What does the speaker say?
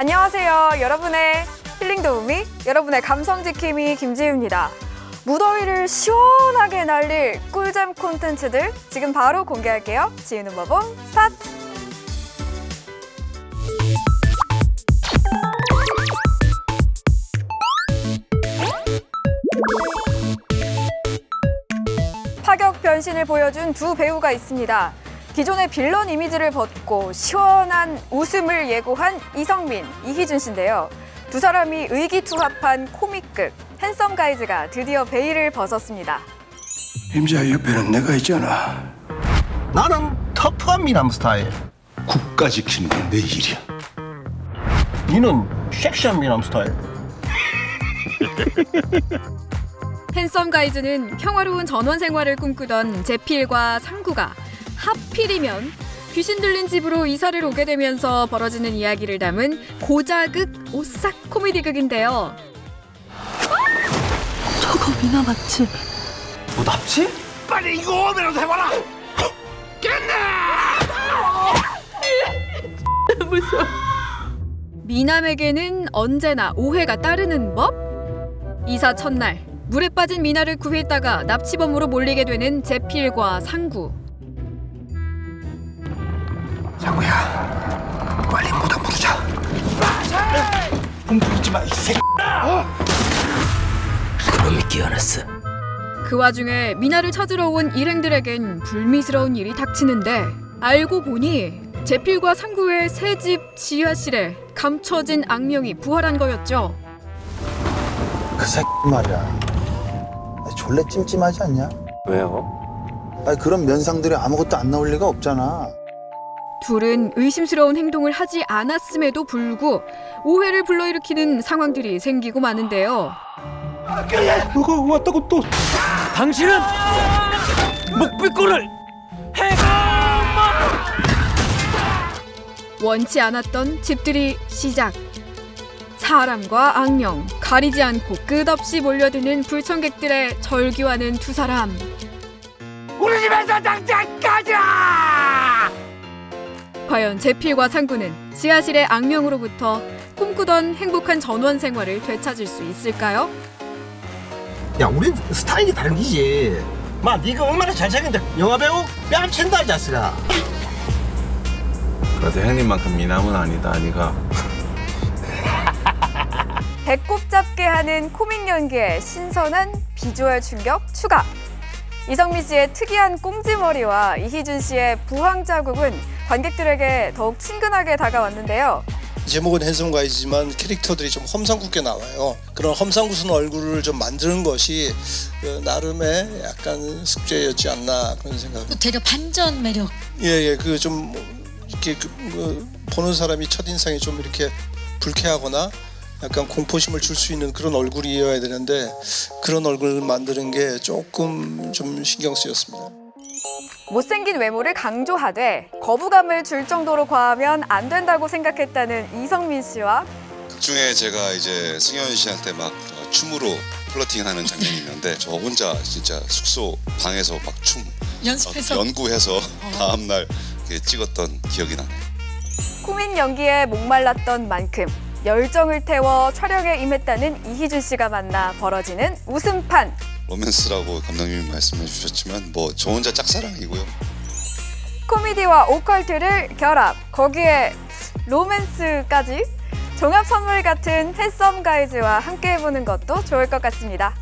안녕하세요. 여러분의 힐링 도우미, 여러분의 감성 지킴이 김지우입니다. 무더위를 시원하게 날릴 꿀잼 콘텐츠들 지금 바로 공개할게요. 지우는 버봉 스타트! 파격 변신을 보여준 두 배우가 있습니다. 기존의 빌런 이미지를 벗고 시원한 웃음을 예고한 이성민, 이희준 씨인데요. 두 사람이 의기투합한 코믹극 핸섬 가이즈가 드디어 베일을 벗었습니다. 임자 옆에는 내가 있잖아. 나는 터프한 미남 스타일. 국가 지키는 게 내 일이야. 니는 섹시한 미남 스타일. 핸섬 가이즈는 평화로운 전원 생활을 꿈꾸던 제필과 상구가 하필이면 귀신 들린 집으로 이사를 오게 되면서 벌어지는 이야기를 담은 고자극 오싹 코미디극인데요. 저거 미나 맞지? 뭐 납치? 빨리 이거 오면서 해봐라. 미남에게는 언제나 오해가 따르는 법? 이사 첫날 물에 빠진 미나를 구했다가 납치범으로 몰리게 되는 제필과 상구. 상구야, 빨리 무당 부르자. 움직이지 마, 이 새끼. 그놈이 끼어났어. 그 와중에 미나를 찾으러 온 일행들에겐 불미스러운 일이 닥치는데 알고 보니 제필과 상구의 새 집 지하실에 감춰진 악명이 부활한 거였죠. 그 새끼 말이야. 졸래 찜찜하지 않냐? 왜요? 아니 그런 면상들이 아무것도 안 나올 리가 없잖아. 둘은 의심스러운 행동을 하지 않았음에도 불구 오해를 불러일으키는 상황들이 생기고 마는데요. 누가 왔다고 또? 당신은 목비꼬를 원치 않았던 집들이 시작. 사람과 악령 가리지 않고 끝없이 몰려드는 불청객들의 절규하는 두 사람. 우리 집에서 당장 가자! 과연 제필과 상구는 지하실의 악령으로부터 꿈꾸던 행복한 전원 생활을 되찾을 수 있을까요? 야, 우린 스타일이 다르지. 마, 네가 얼마나 잘생긴데 영화 배우 뺨친다 이 자식아. 그래도 형님만큼 미남은 아니다 니가 배꼽 잡게 하는 코믹 연기에 신선한 비주얼 충격 추가. 이성민 씨의 특이한 꽁지머리와 이희준 씨의 부항 자국은 관객들에게 더욱 친근하게 다가왔는데요. 제목은 핸섬 가이지만 캐릭터들이 좀 험상궂게 나와요. 그런 험상궂은 얼굴을 좀 만드는 것이 그 나름의 약간 숙제였지 않나 그런 생각. 되려 반전 매력. 예예 그 좀 이렇게 그, 그 보는 사람이 첫 인상이 좀 이렇게 불쾌하거나 약간 공포심을 줄 수 있는 그런 얼굴이어야 되는데 그런 얼굴을 만드는 게 조금 좀 신경 쓰였습니다. 못생긴 외모를 강조하되 거부감을 줄 정도로 과하면 안 된다고 생각했다는 이성민 씨와 중에 제가 이제 승현 씨한테 막 어, 춤으로 플러팅하는 장면이 있는데 저 혼자 진짜 숙소 방에서 막 춤 연습해서. 연구해서 다음 날 찍었던 기억이 나네요. 코믹 연기에 목말랐던 만큼 열정을 태워 촬영에 임했다는 이희준 씨가 만나 벌어지는 웃음판. 로맨스라고 감독님이 말씀해 주셨지만 뭐 저 혼자 짝사랑이고요. 코미디와 오컬트를 결합. 거기에 로맨스까지 종합 선물 같은 핸섬 가이즈와 함께 해보는 것도 좋을 것 같습니다.